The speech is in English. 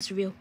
It's real.